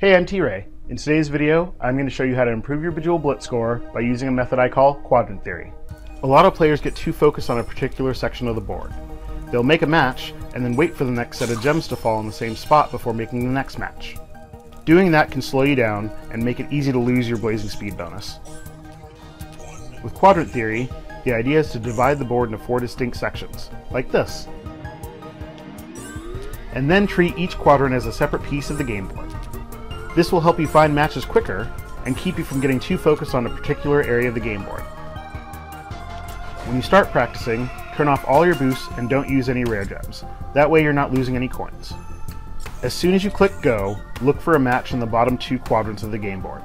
Hey, I'm T-Ray. In today's video, I'm going to show you how to improve your Bejeweled Blitz score by using a method I call quadrant theory. A lot of players get too focused on a particular section of the board. They'll make a match, and then wait for the next set of gems to fall in the same spot before making the next match. Doing that can slow you down and make it easy to lose your blazing speed bonus. With quadrant theory, the idea is to divide the board into four distinct sections, like this. And then treat each quadrant as a separate piece of the game board. This will help you find matches quicker and keep you from getting too focused on a particular area of the game board. When you start practicing, turn off all your boosts and don't use any rare gems. That way you're not losing any coins. As soon as you click go, look for a match in the bottom two quadrants of the game board.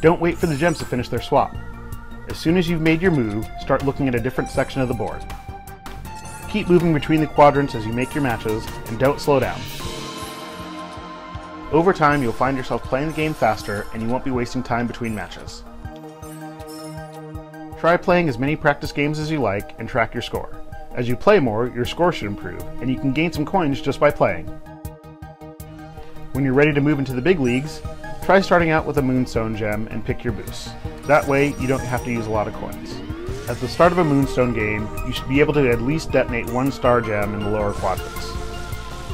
Don't wait for the gems to finish their swap. As soon as you've made your move, start looking at a different section of the board. Keep moving between the quadrants as you make your matches, and don't slow down. Over time, you'll find yourself playing the game faster, and you won't be wasting time between matches. Try playing as many practice games as you like, and track your score. As you play more, your score should improve, and you can gain some coins just by playing. When you're ready to move into the big leagues, try starting out with a Moonstone gem and pick your boosts. That way, you don't have to use a lot of coins. At the start of a Moonstone game, you should be able to at least detonate one star gem in the lower quadrants.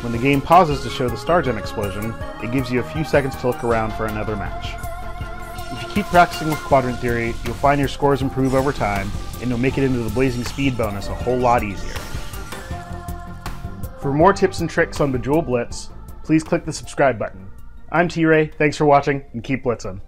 When the game pauses to show the star gem explosion, it gives you a few seconds to look around for another match. If you keep practicing with quadrant theory, you'll find your scores improve over time, and you'll make it into the blazing speed bonus a whole lot easier. For more tips and tricks on Bejeweled Blitz, please click the subscribe button. I'm T-Ray, thanks for watching, and keep blitzing.